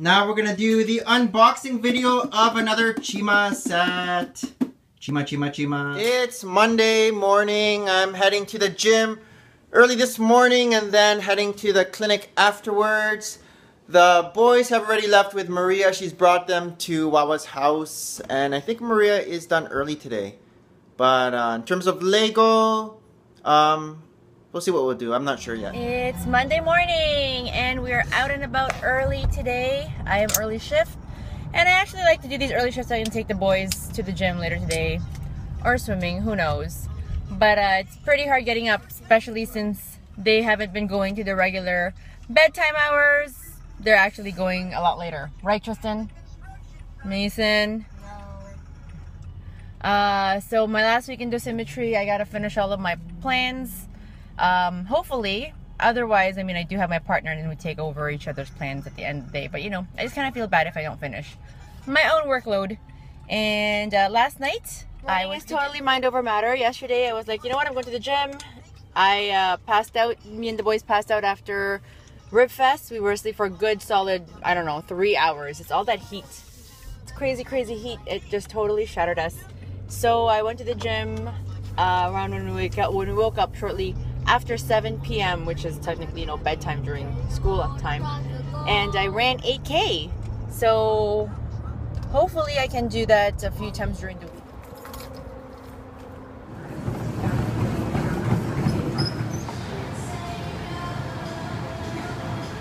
Now we're gonna do the unboxing video of another Chima set. Chima, Chima, Chima. It's Monday morning. I'm heading to the gym early this morning and then heading to the clinic afterwards. The boys have already left with Maria. She's brought them to Wawa's house and I think Maria is done early today. But uh, in terms of Lego, um, we'll see what we'll do. I'm not sure yet. It's Monday morning and we're out and about early today. I am early shift and I actually like to do these early shifts so I can take the boys to the gym later today or swimming, who knows. But uh, it's pretty hard getting up, especially since they haven't been going to the regular bedtime hours. They're actually going a lot later. Right, Tristan? Mason? Uh, so my last week in dosimetry, I gotta finish all of my plans. Um, hopefully, otherwise, I mean, I do have my partner and we take over each other's plans at the end of the day. But you know, I just kind of feel bad if I don't finish my own workload. And uh, last night, I was totally mind over matter. Yesterday, I was like, you know what, I'm going to the gym. I uh, passed out. Me and the boys passed out after Rib Fest. We were asleep for a good solid, I don't know, three hours. It's all that heat. It's crazy, crazy heat. It just totally shattered us. So I went to the gym uh, around when we, got, when we woke up shortly after 7 p.m., which is technically, you know, bedtime during school time. And I ran 8K. So hopefully I can do that a few times during the week.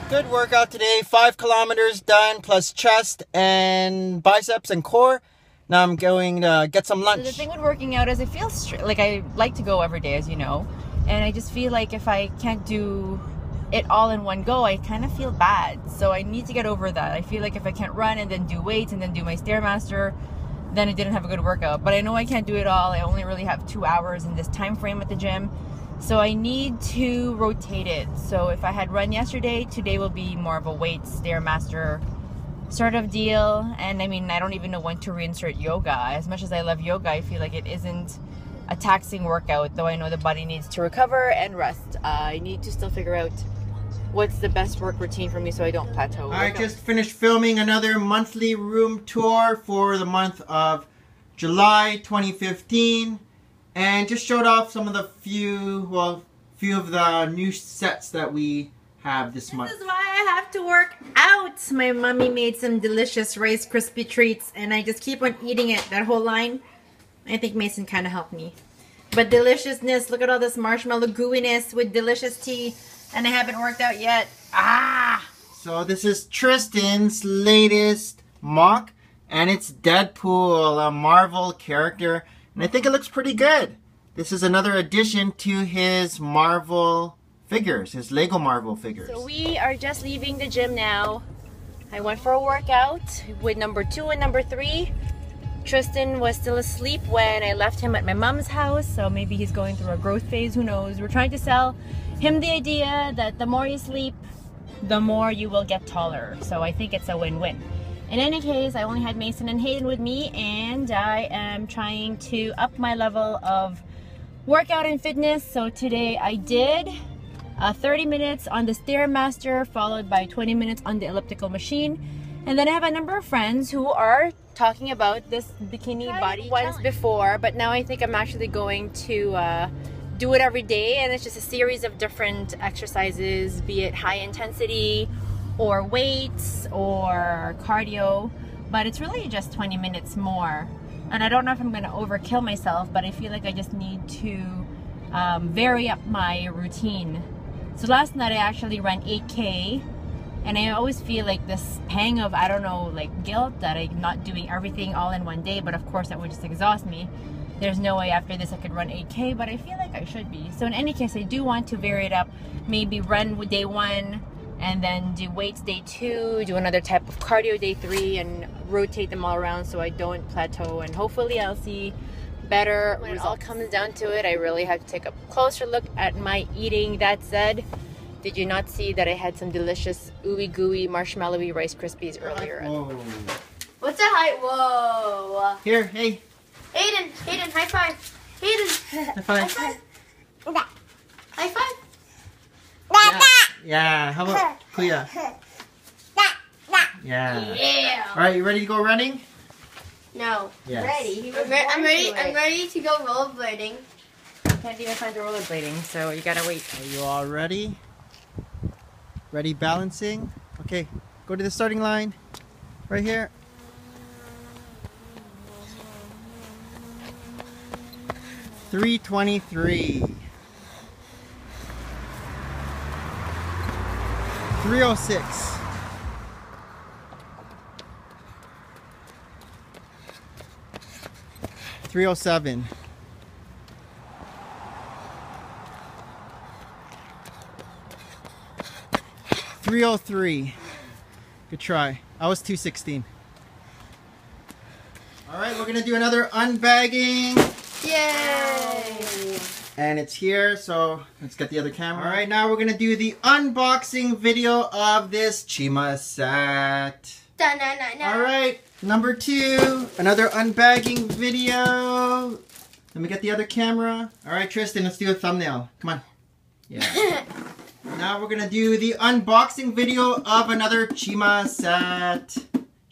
Good workout today. Five kilometers done, plus chest and biceps and core. Now I'm going to get some lunch. So the thing with working out is it feels like I like to go every day, as you know, and I just feel like if I can't do it all in one go, I kind of feel bad. So I need to get over that. I feel like if I can't run and then do weights and then do my stairmaster, then I didn't have a good workout. But I know I can't do it all. I only really have two hours in this time frame at the gym. So I need to rotate it. So if I had run yesterday, today will be more of a weight stairmaster sort of deal. And I mean, I don't even know when to reinsert yoga. As much as I love yoga, I feel like it isn't a taxing workout, though I know the body needs to recover and rest. Uh, I need to still figure out what's the best work routine for me so I don't plateau. I just finished filming another monthly room tour for the month of July 2015 and just showed off some of the few, well, few of the new sets that we have this month. This is why I have to work out. My mommy made some delicious Rice Krispie treats and I just keep on eating it, that whole line. I think Mason kind of helped me. But deliciousness, look at all this marshmallow gooiness with delicious tea and I haven't worked out yet. Ah! So this is Tristan's latest MOC. and it's Deadpool, a Marvel character. And I think it looks pretty good. This is another addition to his Marvel figures, his Lego Marvel figures. So we are just leaving the gym now. I went for a workout with number two and number three. Tristan was still asleep when I left him at my mom's house, so maybe he's going through a growth phase, who knows. We're trying to sell him the idea that the more you sleep, the more you will get taller. So I think it's a win-win. In any case, I only had Mason and Hayden with me, and I am trying to up my level of workout and fitness. So today I did uh, 30 minutes on the Stairmaster followed by 20 minutes on the elliptical machine. And then I have a number of friends who are talking about this bikini body once before, but now I think I'm actually going to uh, do it every day and it's just a series of different exercises, be it high intensity or weights or cardio, but it's really just 20 minutes more. And I don't know if I'm gonna overkill myself, but I feel like I just need to um, vary up my routine so last night I actually ran 8K and I always feel like this pang of, I don't know, like guilt that I'm not doing everything all in one day, but of course that would just exhaust me. There's no way after this I could run 8K, but I feel like I should be. So in any case, I do want to vary it up. Maybe run day one and then do weights day two, do another type of cardio day three and rotate them all around so I don't plateau and hopefully I'll see better when results. it all comes down to it I really have to take a closer look at my eating that said did you not see that I had some delicious ooey gooey marshmallowy Rice Krispies earlier Whoa. what's that height whoa here hey Hayden Hayden high five Hayden high five high five, high five. Yeah. yeah how about Kuya Yeah. Yeah. All right, you ready to go running? No. Yes. Ready? I'm, re- I'm ready. I'm ready to go rollerblading. Can't even find the rollerblading, so you gotta wait. Are you all ready? Ready balancing? Okay, go to the starting line. Right here. Three twenty-three. Three oh six. Three oh seven. 303. Good try. I was 216. All right, we're gonna do another unbagging. Yay! And it's here, so let's get the other camera. All right, now we're gonna do the unboxing video of this Chima set. Da, na, na, na. All right, number two, another unbagging video. Let me get the other camera. All right, Tristan, let's do a thumbnail. Come on. Yeah. Now we're gonna do the unboxing video of another Chima set.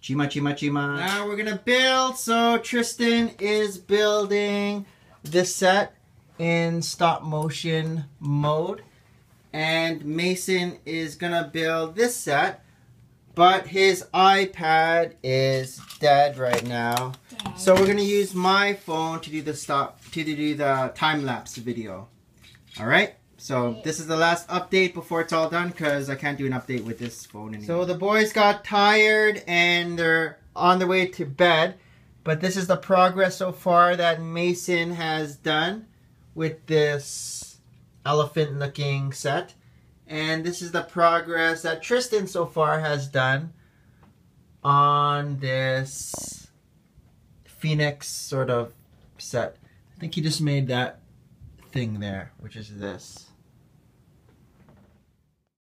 Chima, Chima, Chima. Now we're gonna build. So Tristan is building this set in stop motion mode. And Mason is gonna build this set but his iPad is dead right now. So we're gonna use my phone to do the stop to do the time lapse video. All right. So this is the last update before it's all done because I can't do an update with this phone anymore. So the boys got tired and they're on their way to bed. But this is the progress so far that Mason has done with this elephant looking set. And this is the progress that Tristan so far has done on this Phoenix sort of set. I think he just made that thing there, which is this.